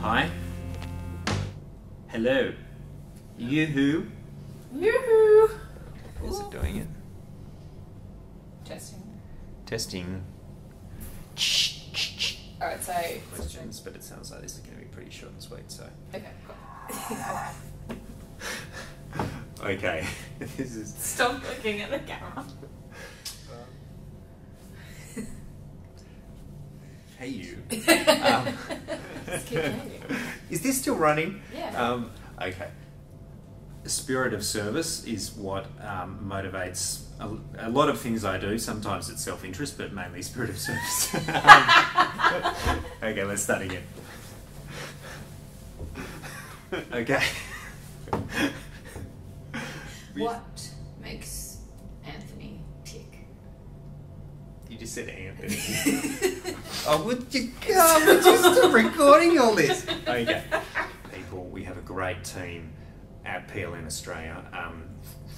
Hi. Hello. You who? Yoo-hoo! Is it doing it? Testing. Testing. Alright, so Questions, but it sounds like this is going to be pretty short and sweet, so. Okay, cool. Okay. this is. Stop looking at the camera. Hey, you. Um, Just keep going. is this still running? Yeah. Um, okay. Spirit of service is what um, motivates a, a lot of things I do. Sometimes it's self interest, but mainly spirit of service. Um, okay, let's start again. okay. What makes Anthony tick? You just said Anthony. Oh, would you come? We're just recording all this. Okay. People, we have a great team at PLN Australia, um,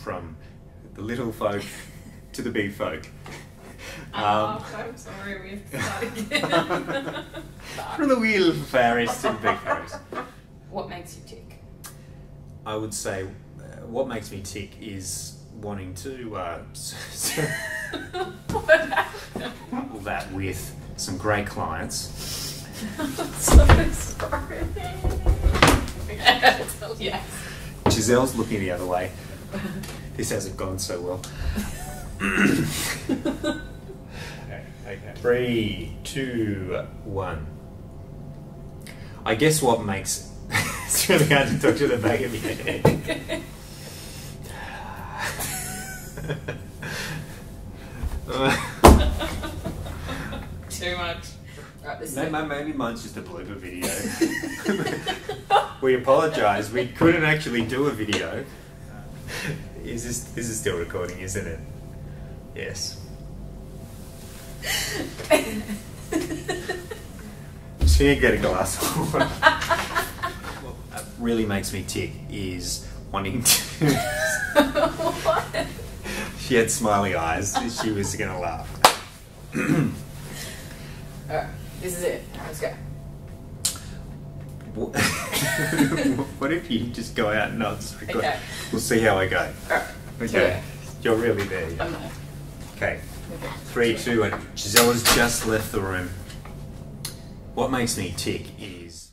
from the little folk to the big folk. Um, oh, I'm sorry, we have to start again. from the wheel fairies to the big fairies. what makes you tick? I would say uh, what makes me tick is wanting to uh, what happened? that with some great clients. I'm so sorry. yes. Giselle's looking the other way. This hasn't gone so well. okay, okay. Three, two, one. I guess what makes it's really hard to talk to the back of your head. Too much. Right, this is Maybe, it. maybe mine's just a blooper video. we apologise. We couldn't actually do a video. Is this this is still recording, isn't it? Yes. Just gonna get a glass of water. what really makes me tick is wanting to. what? she had smiley eyes. She was gonna laugh. Alright, this is it. Let's go. What what if you just go out and I'll just record? Okay. We'll see how I go. Alright. Okay. You're really there. Yeah. Okay. Okay. Three, two, and Gisella's just left the room. What makes me tick is